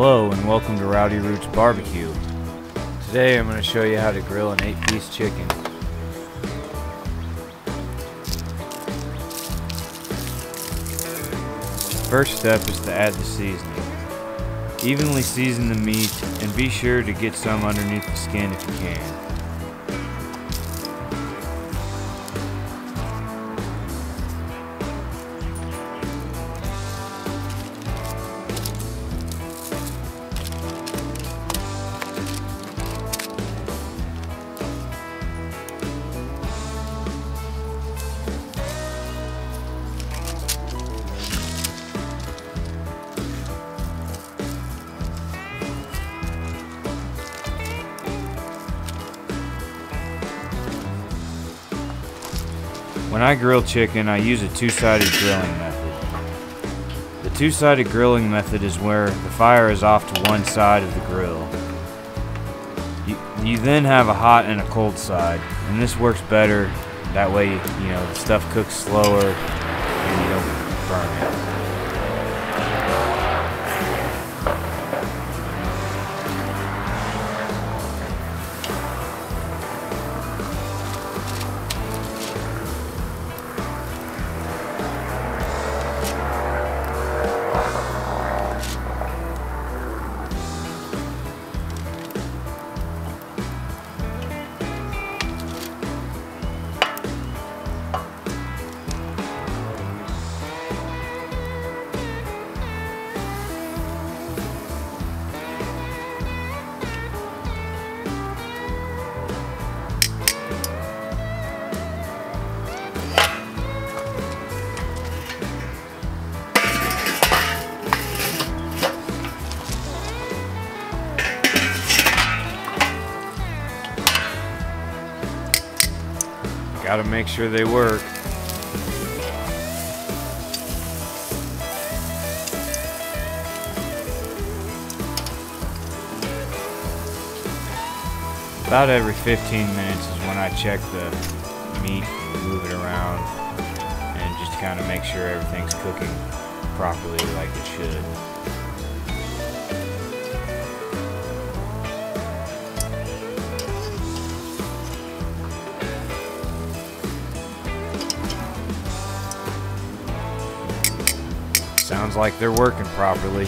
Hello and welcome to Rowdy Roots Barbecue. Today I'm going to show you how to grill an 8-piece chicken. First step is to add the seasoning. Evenly season the meat and be sure to get some underneath the skin if you can. When I grill chicken, I use a two-sided grilling method. The two-sided grilling method is where the fire is off to one side of the grill. You, you then have a hot and a cold side, and this works better. That way, you know, the stuff cooks slower and you don't burn it. Gotta make sure they work. About every 15 minutes is when I check the meat, move it around, and just kind of make sure everything's cooking properly like it should. Sounds like they're working properly.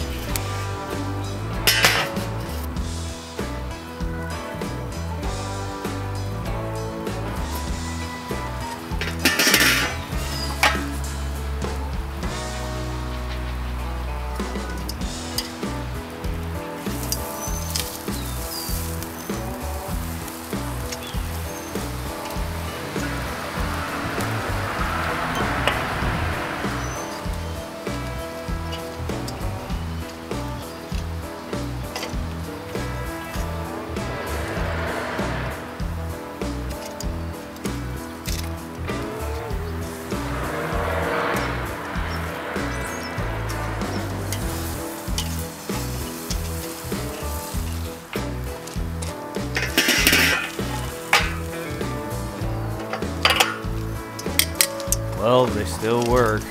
Well, they still work.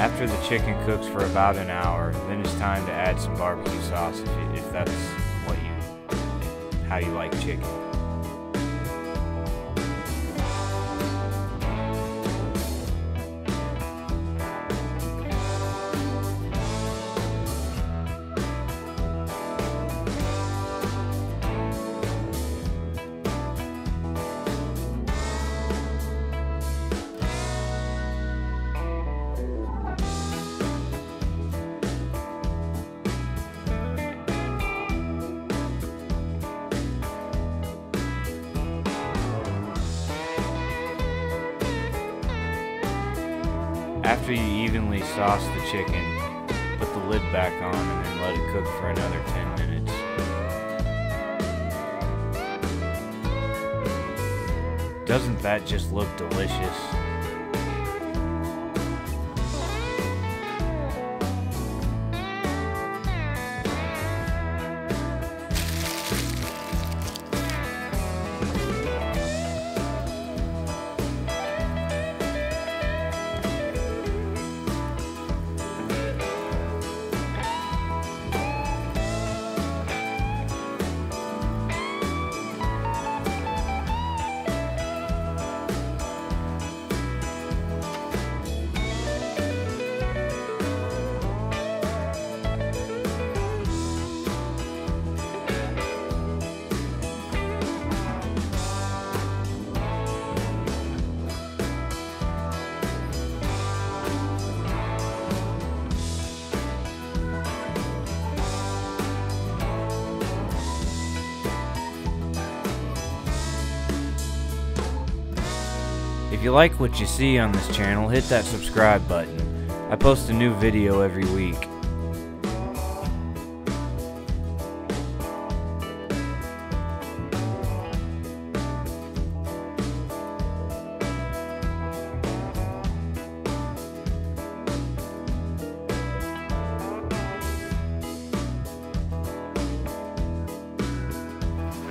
After the chicken cooks for about an hour, then it's time to add some barbecue sauce if, if that's what you, how you like chicken. After you evenly sauce the chicken, put the lid back on and then let it cook for another 10 minutes. Doesn't that just look delicious? If you like what you see on this channel, hit that subscribe button. I post a new video every week.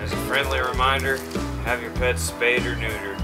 As a friendly reminder, have your pets spayed or neutered.